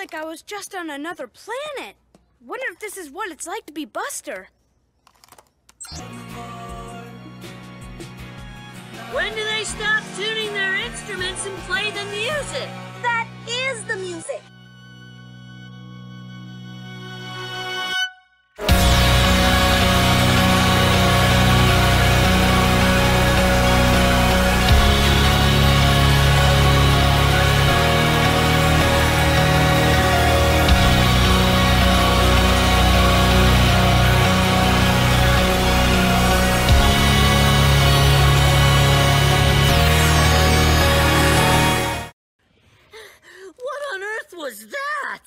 like I was just on another planet. Wonder if this is what it's like to be Buster. When do they stop tuning their instruments and play the music. was that?